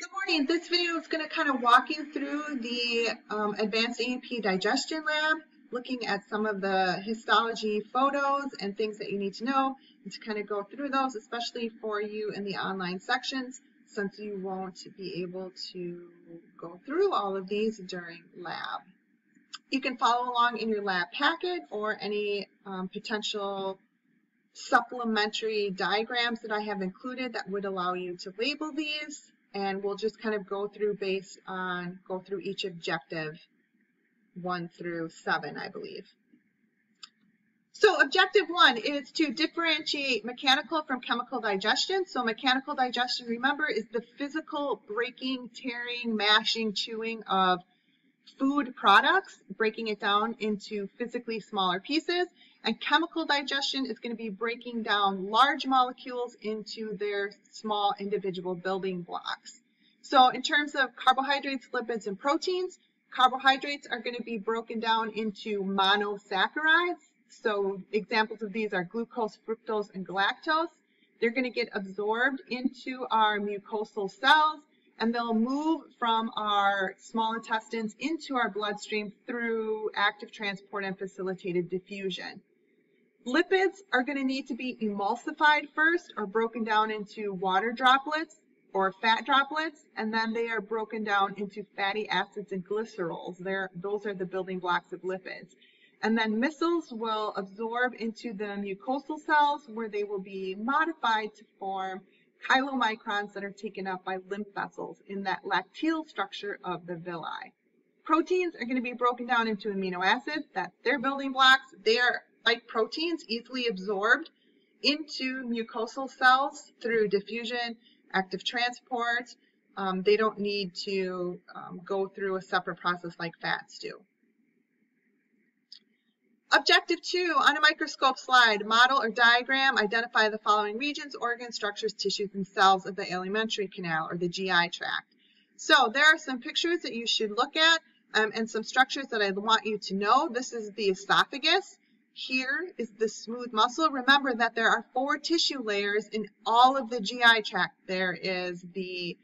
Good morning. This video is going to kind of walk you through the um, Advanced A&P Digestion Lab, looking at some of the histology photos and things that you need to know, and to kind of go through those, especially for you in the online sections, since you won't be able to go through all of these during lab. You can follow along in your lab packet or any um, potential supplementary diagrams that I have included that would allow you to label these and we'll just kind of go through based on, go through each objective one through seven, I believe. So objective one is to differentiate mechanical from chemical digestion. So mechanical digestion, remember, is the physical breaking, tearing, mashing, chewing of food products, breaking it down into physically smaller pieces. And chemical digestion is going to be breaking down large molecules into their small individual building blocks. So in terms of carbohydrates, lipids, and proteins, carbohydrates are going to be broken down into monosaccharides. So examples of these are glucose, fructose, and galactose. They're going to get absorbed into our mucosal cells and they'll move from our small intestines into our bloodstream through active transport and facilitated diffusion. Lipids are going to need to be emulsified first or broken down into water droplets or fat droplets, and then they are broken down into fatty acids and glycerols. They're, those are the building blocks of lipids. And then micelles will absorb into the mucosal cells where they will be modified to form chylomicrons that are taken up by lymph vessels in that lacteal structure of the villi. Proteins are going to be broken down into amino acids. Their building blocks. They are, like proteins, easily absorbed into mucosal cells through diffusion, active transport. Um, they don't need to um, go through a separate process like fats do. Objective two, on a microscope slide, model or diagram, identify the following regions, organs, structures, tissues, and cells of the alimentary canal or the GI tract. So there are some pictures that you should look at um, and some structures that I want you to know. This is the esophagus. Here is the smooth muscle. Remember that there are four tissue layers in all of the GI tract. There is the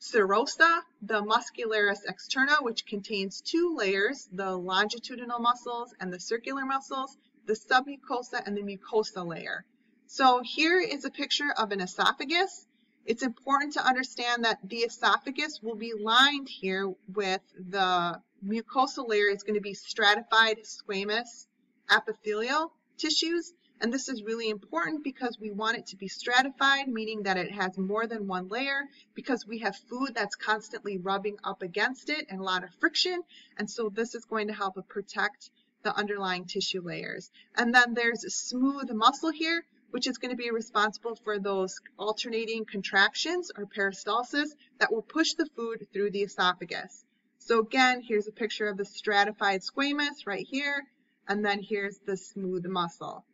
serosa, the muscularis externa, which contains two layers, the longitudinal muscles and the circular muscles, the submucosa and the mucosa layer. So here is a picture of an esophagus. It's important to understand that the esophagus will be lined here with the mucosal layer is going to be stratified squamous epithelial tissues and this is really important because we want it to be stratified, meaning that it has more than one layer because we have food that's constantly rubbing up against it and a lot of friction. And so this is going to help protect the underlying tissue layers. And then there's a smooth muscle here, which is going to be responsible for those alternating contractions or peristalsis that will push the food through the esophagus. So again, here's a picture of the stratified squamous right here, and then here's the smooth muscle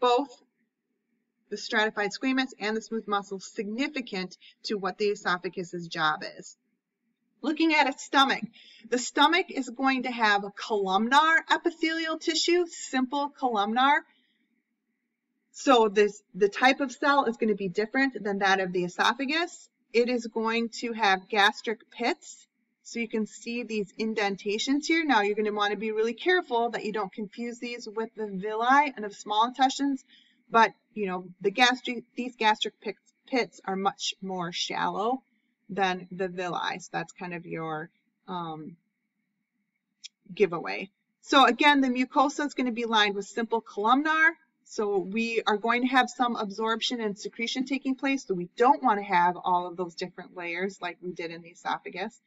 both the stratified squamous and the smooth muscle significant to what the esophagus's job is. Looking at a stomach, the stomach is going to have a columnar epithelial tissue, simple columnar. So this, the type of cell is going to be different than that of the esophagus. It is going to have gastric pits, so you can see these indentations here. Now you're going to want to be really careful that you don't confuse these with the villi and the small intestines, but you know, the gastric, these gastric pits are much more shallow than the villi. So that's kind of your um, giveaway. So again, the mucosa is going to be lined with simple columnar. So we are going to have some absorption and secretion taking place. So we don't want to have all of those different layers like we did in the esophagus.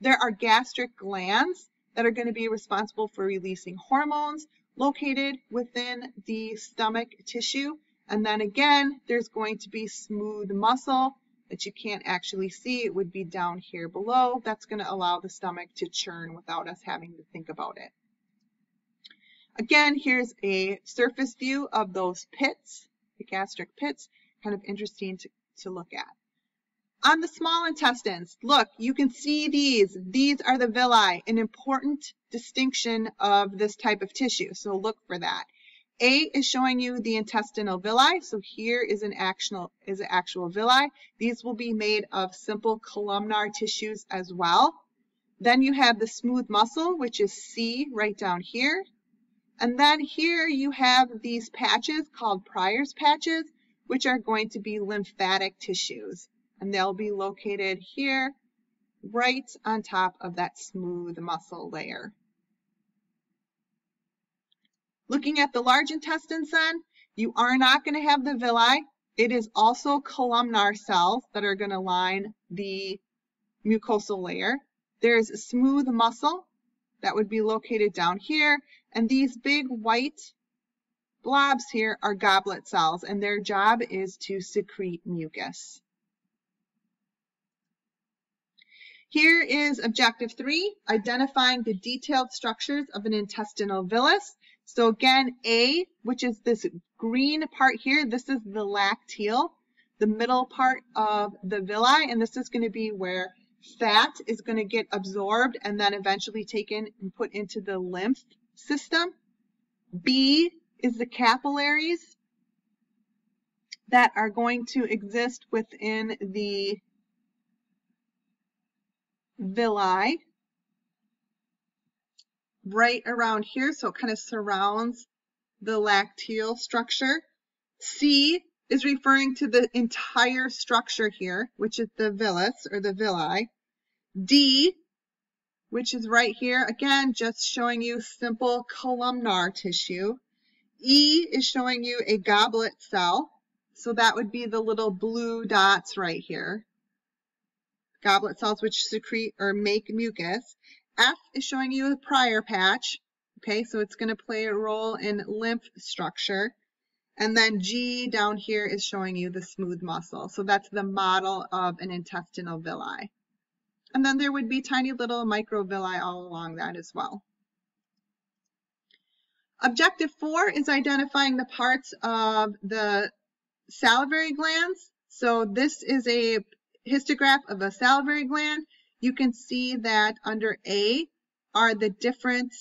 There are gastric glands that are going to be responsible for releasing hormones located within the stomach tissue. And then again, there's going to be smooth muscle that you can't actually see. It would be down here below. That's going to allow the stomach to churn without us having to think about it. Again, here's a surface view of those pits, the gastric pits, kind of interesting to, to look at. On the small intestines, look, you can see these. These are the villi, an important distinction of this type of tissue. So look for that. A is showing you the intestinal villi. So here is an actual is an actual villi. These will be made of simple columnar tissues as well. Then you have the smooth muscle, which is C right down here. And then here you have these patches called Peyer's patches, which are going to be lymphatic tissues. And they'll be located here, right on top of that smooth muscle layer. Looking at the large intestines then, you are not going to have the villi. It is also columnar cells that are going to line the mucosal layer. There's a smooth muscle that would be located down here. And these big white blobs here are goblet cells, and their job is to secrete mucus. Here is objective three, identifying the detailed structures of an intestinal villus. So again, A, which is this green part here, this is the lacteal, the middle part of the villi, and this is going to be where fat is going to get absorbed and then eventually taken and put into the lymph system. B is the capillaries that are going to exist within the villi right around here, so it kind of surrounds the lacteal structure. C is referring to the entire structure here, which is the villus or the villi. D, which is right here, again, just showing you simple columnar tissue. E is showing you a goblet cell, so that would be the little blue dots right here. Goblet cells which secrete or make mucus. F is showing you a Peyer patch. Okay, so it's going to play a role in lymph structure. And then G down here is showing you the smooth muscle. So that's the model of an intestinal villi. And then there would be tiny little microvilli all along that as well. Objective four is identifying the parts of the salivary glands. So this is a histograph of a salivary gland you can see that under A are the different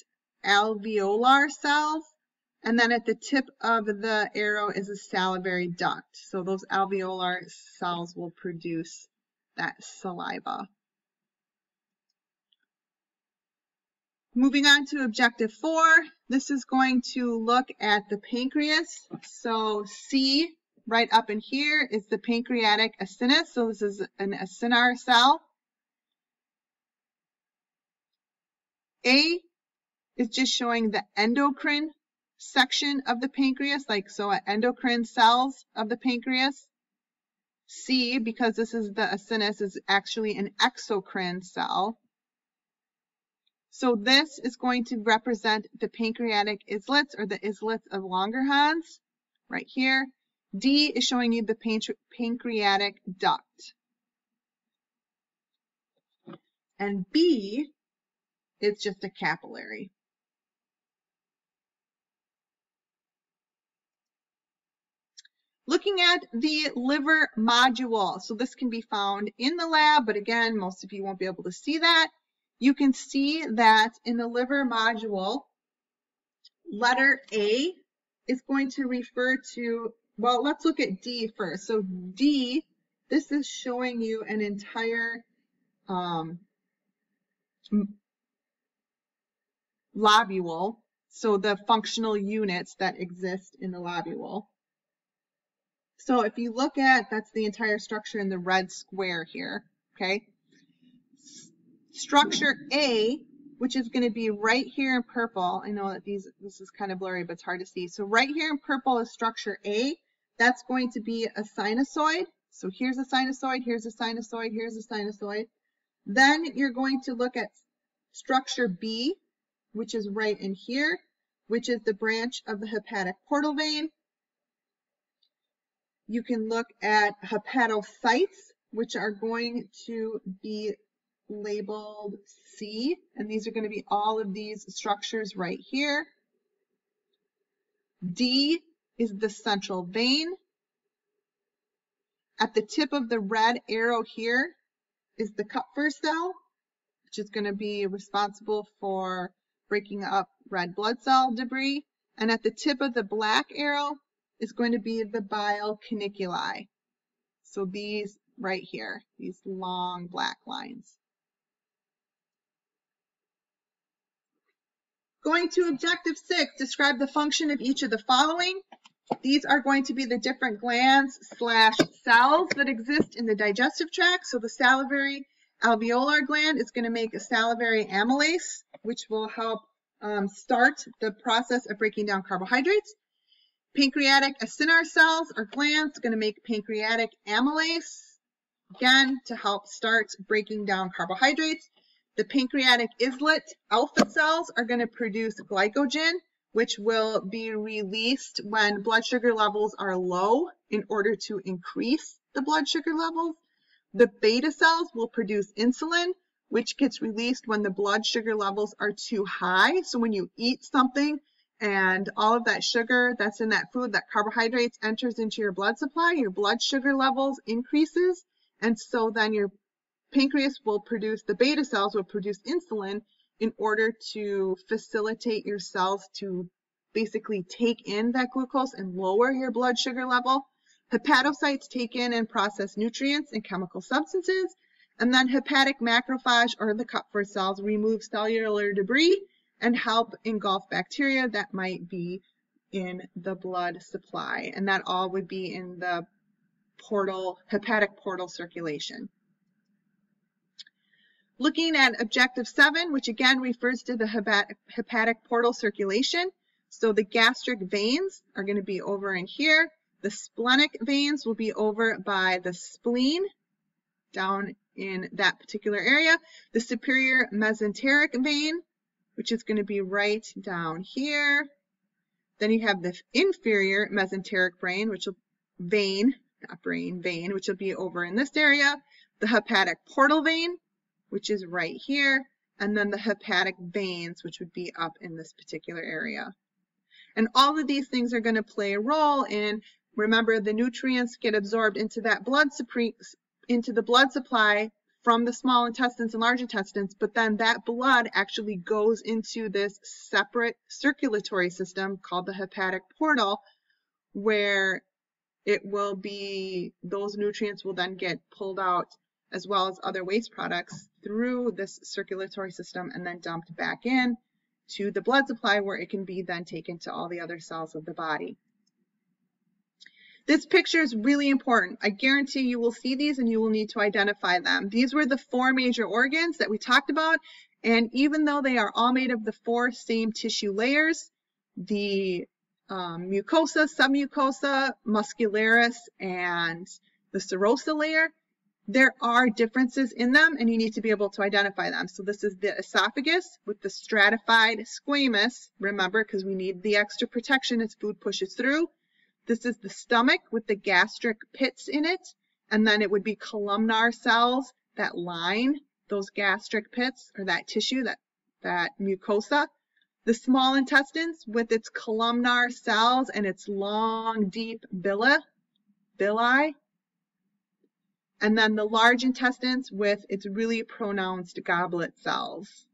alveolar cells. And then at the tip of the arrow is a salivary duct. So those alveolar cells will produce that saliva. Moving on to objective four, this is going to look at the pancreas. So C, right up in here, is the pancreatic acinus. So this is an acinar cell. A is just showing the endocrine section of the pancreas, like so endocrine cells of the pancreas. C, because this is the acinus, is actually an exocrine cell. So this is going to represent the pancreatic islets or the islets of Langerhans right here. D is showing you the pancreatic duct. And B it's just a capillary. Looking at the liver module. So this can be found in the lab, but again, most of you won't be able to see that. You can see that in the liver module, letter A is going to refer to, well, let's look at D first. So D, this is showing you an entire um, lobule, so the functional units that exist in the lobule. So if you look at, that's the entire structure in the red square here, okay? Structure A, which is going to be right here in purple. I know that these this is kind of blurry, but it's hard to see. So right here in purple is structure A. That's going to be a sinusoid. So here's a sinusoid, here's a sinusoid, here's a sinusoid. Then you're going to look at structure B, which is right in here, which is the branch of the hepatic portal vein. You can look at hepatocytes, which are going to be labeled C, and these are going to be all of these structures right here. D is the central vein. At the tip of the red arrow here is the Kupffer cell, which is going to be responsible for breaking up red blood cell debris. And at the tip of the black arrow is going to be the bile caniculi. So these right here, these long black lines. Going to objective six, describe the function of each of the following. These are going to be the different glands slash cells that exist in the digestive tract. So the salivary alveolar gland is going to make a salivary amylase, which will help um, start the process of breaking down carbohydrates. Pancreatic acinar cells or glands going to make pancreatic amylase, again, to help start breaking down carbohydrates. The pancreatic islet alpha cells are going to produce glycogen, which will be released when blood sugar levels are low in order to increase the blood sugar levels. The beta cells will produce insulin, which gets released when the blood sugar levels are too high. So when you eat something and all of that sugar that's in that food, that carbohydrates enters into your blood supply, your blood sugar levels increases. And so then your pancreas will produce, the beta cells will produce insulin in order to facilitate your cells to basically take in that glucose and lower your blood sugar level. Hepatocytes take in and process nutrients and chemical substances. And then hepatic macrophage or the Kupffer cells remove cellular debris and help engulf bacteria that might be in the blood supply. And that all would be in the portal, hepatic portal circulation. Looking at objective seven, which again refers to the hepatic portal circulation. So the gastric veins are going to be over in here. The splenic veins will be over by the spleen down in that particular area. The superior mesenteric vein, which is going to be right down here. Then you have the inferior mesenteric vein, which will vein, not brain, vein, which will be over in this area. The hepatic portal vein, which is right here, and then the hepatic veins, which would be up in this particular area. And all of these things are going to play a role in, remember, the nutrients get absorbed into that blood into the blood supply from the small intestines and large intestines, but then that blood actually goes into this separate circulatory system called the hepatic portal, where it will be, those nutrients will then get pulled out as well as other waste products through this circulatory system and then dumped back in to the blood supply where it can be then taken to all the other cells of the body. This picture is really important. I guarantee you will see these and you will need to identify them. These were the four major organs that we talked about. And even though they are all made of the four same tissue layers, the um, mucosa, submucosa, muscularis, and the serosa layer, there are differences in them and you need to be able to identify them. So this is the esophagus with the stratified squamous, remember, because we need the extra protection as food pushes through. This is the stomach with the gastric pits in it. And then it would be columnar cells that line those gastric pits or that tissue, that, that mucosa. The small intestines with its columnar cells and its long, deep villi, villi and then the large intestines with its really pronounced goblet cells.